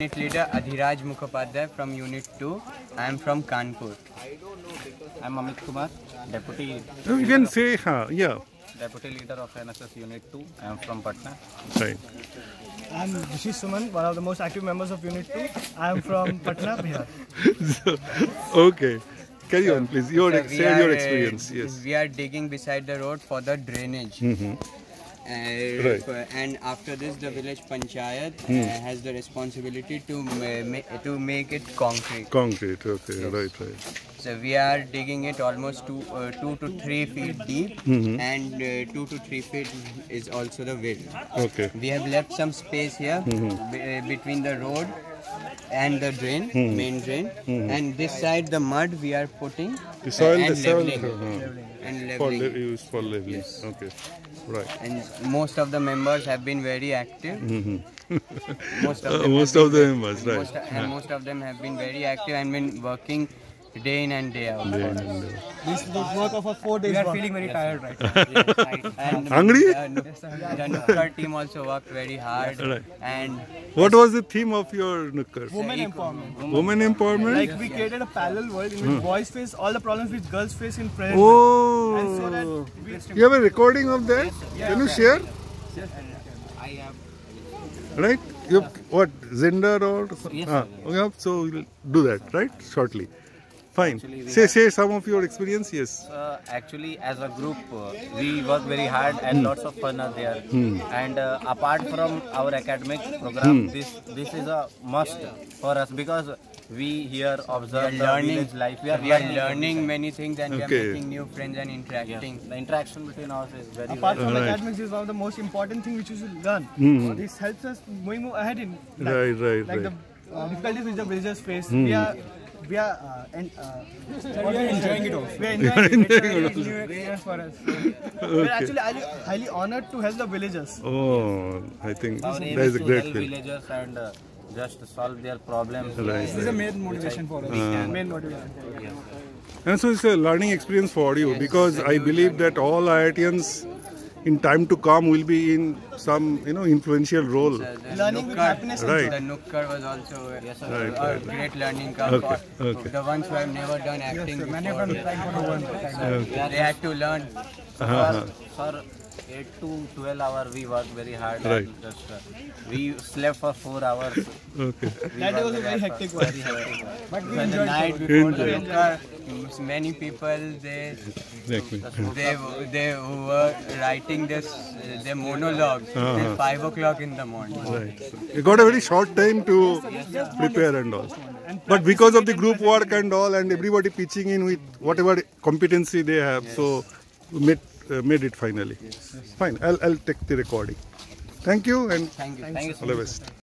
Unit leader Adhiraj Mukhopadhyay from Unit 2. I am from Kanpur. I'm Amit Kumar, Deputy No, you can say, huh, yeah, Deputy Leader of NSS Unit 2. I am from Patna. right. I'm Rishi Suman, one of the most active members of Unit 2. I'm from Patna, Bihar. so, okay, carry on, please. Your So share your are, uh, experience. Yes. We are digging beside the road for the drainage. Mhm. Uh, Right. and after this, the village panchayat uh, has the responsibility to ma- ma- to make it concrete. Concrete. Okay. Yes. Right. Right. So we are digging it almost two, uh, two to three feet deep, Mhm. and uh, two to three feet is also the width. Okay. We have left some space here be- uh, between the road and the drain, Mhm. main drain, Mhm. and this side the mud we are putting The soil, and the soil, leveling, uh-huh. and for leveling. le- used for leveling. Yes. Okay. Right. And most of the members have been very active. Mhm. Most of Uh, most of the members, right. Most, and most of them have been very active and been working day in and day out. Yeah, for us. yeah. This is the work of a four days We are work. feeling very tired right Yes, and Hungry? The, the Nukkar team also worked very hard. Right. And What was the theme of your Nukkar? Women empowerment. Women empowerment? Like we created a parallel world in which boys face all the problems which girls face in present. And so oh. that we, You have a recording of that? Can you share? Yes, I have Right? You have what? Zender or? Yes, Ah, yeah, so we'll do that, right? Shortly. Fine. Actually, Say, say some of your experience, yes. uh, actually as a group uh, we work very hard and lots of fun are there. And uh, apart from our academic program, this this is a must for us because we here observe the learning village life. We are we are learning many things and Okay. we are making new friends and Yeah. interacting. The interaction between us is very apart from Right. academics, this is one of the most important things which you should learn. Mhm. This helps us moving ahead in life. Right, right, Like right. the uh, difficulties which the villagers face, we are we are uh, and uh, we are enjoying it also. We are enjoying it. It's a new experience for us. We're actually highly, highly honored to help the villagers. Oh, I think Our that is is a to great help feeling. villagers and uh, just solve their problems. Right, This is the main motivation for us. Main motivation. And so it's a learning experience for you because I believe that all IITians in time to come will be in some you know influential role. The, the Learning with happiness Right. The Nukkar was also a, Yes, sir. Right, a right. great learning curve Okay, okay. the ones who have never done acting Many of before. them trying for one. They had to learn. Uh-huh. For 8 to 12 hour we work very hard. Right. Just, uh, we slept for 4 hours. Okay. We That was a very hectic one. Very hectic one. But we the night before the Enjoy. Many people they Exactly. they they were writing this their monologues Uh-huh. till five o'clock in the morning. Right. You got a very short time to prepare and all. But because of the group work and all, and everybody pitching in with whatever competency they have, so we made, uh, made it finally. Fine. I'll, I'll take the recording. Thank you and Thank you. Thank you all the best.